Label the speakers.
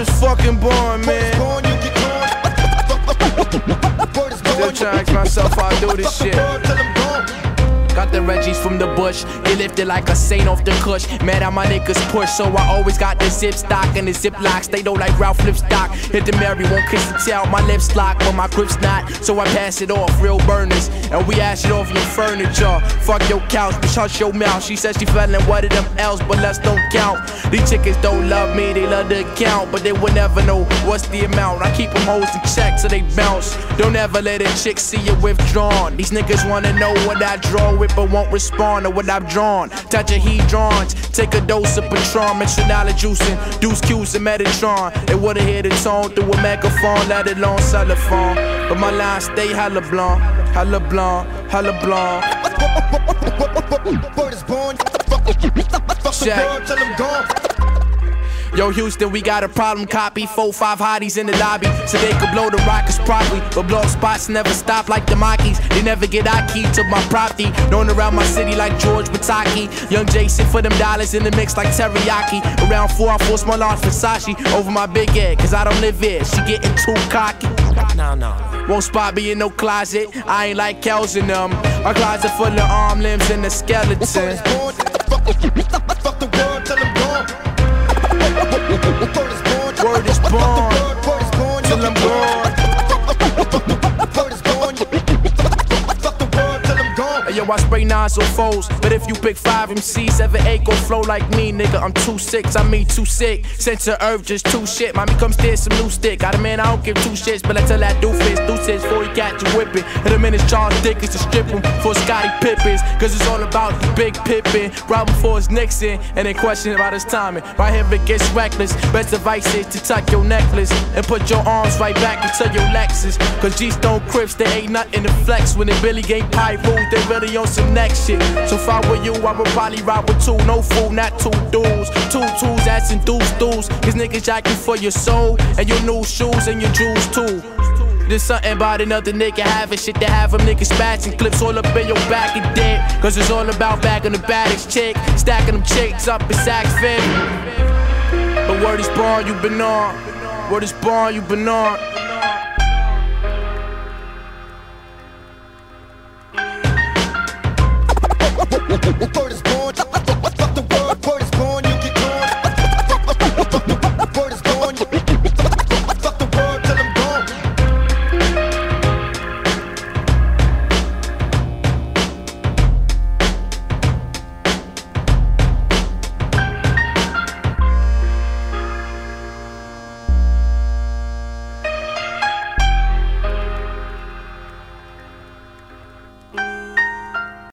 Speaker 1: Is fucking born, man.
Speaker 2: Born, you get born. Word is bond. Still
Speaker 1: trying to ask myself I do this shit. The Reggies from the bush. They lifted like a saint off the cush. Mad how my niggas push, so I always got the zip stock and the zip locks. They don't like Ralph Lipstock. Hit the Mary, won't kiss the tail. My lips lock, but my grip's not. So I pass it off, real burners. And we ash it off your furniture. Fuck your couch, bitch, hush your mouth. She said she feeling what of them else, but let's don't count. These chickens don't love me, they love the count, but they will never know what's the amount. I keep them hoes in check so they bounce. Don't ever let a chick see you withdrawn. These niggas wanna know what I draw with, but won't respond to what I've drawn. Touch a heat drawings, take a dose of Patron, mix with knowledge juicing, deuce cues and Metatron. They would've hear the tone through a megaphone, let alone telephone. But my lines stay hella blonde, hella blonde, hella blonde.
Speaker 2: Word is bond. Fuck the
Speaker 1: Check.
Speaker 2: world till I'm gone.
Speaker 1: Yo, Houston, we got a problem. Copy four, five hotties in the lobby, so they could blow the rockets properly. But blow spots never stop like the Mockies. They never get our key to my property. Known around my city like George Pataki. Young Jason for them dollars in the mix like teriyaki. Around four, I force my large Versace over my big head, cause I don't live here. She getting too cocky. No, no. Won't spot me in no closet. I ain't like Kels in them. A closet full of arm limbs and a skeleton.
Speaker 2: Word is bond. Fuck the- fuck the world till I'm gone.
Speaker 1: I spray nines or foes. But if you pick five MCs, seven, eight gon' flow like me, nigga. I'm too six, I mean too sick. Sent to earth, just too shit. Mommy, come steal some new stick. Got a man, I don't give two shits, but I tell that doofus, deuces before he catch you whipping. Hit him in his Charles Dickens to strip him for Scotty Pippins. Cause it's all about the big Pippin. Him for his Nixon, and then question about his timing. Right here, it gets reckless. Best advice is to tuck your necklace and put your arms right back into your Lexus. Cause G Stone Crips, they ain't nothing to flex. When it really ain't pie rules, they really on some next shit. So if I were you, I would probably ride with two. No fool, not two dudes. Two twos, that's in deuce dudes. Cause niggas jacking for your soul and your new shoes and your jewels too. There's something about another nigga having shit to have them niggas spatching clips all up in your back and dick. Cause it's all about bagging the baddest chick, stacking them chicks up in sacks fit. But word is bond, you been on. Word is bond, you been on.